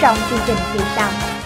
照进这个悲伤